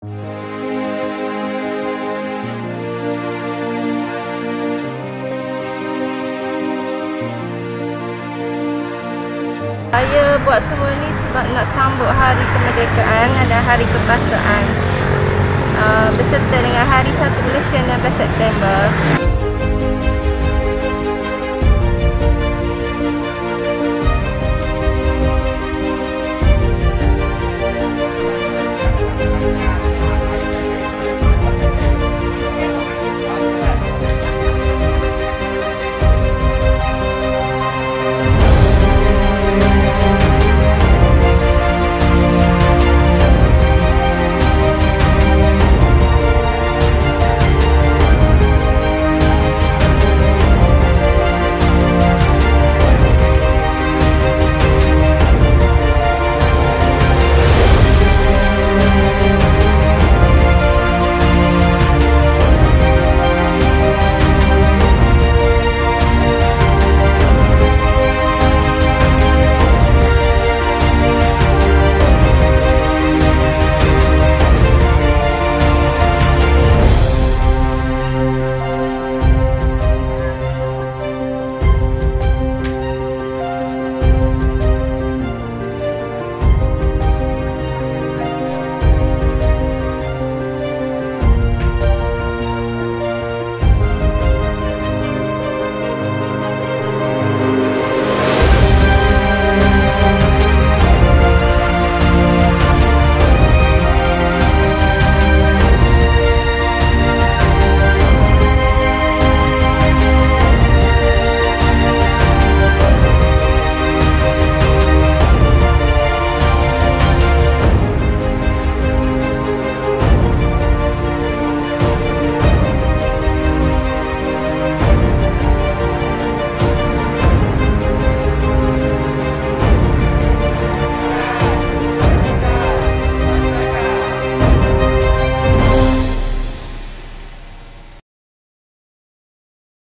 Saya buat semua ni sebab nak sambut hari kemerdekaan dan hari kebangsaan uh, Berserta dengan hari 1 Malaysia 16 September.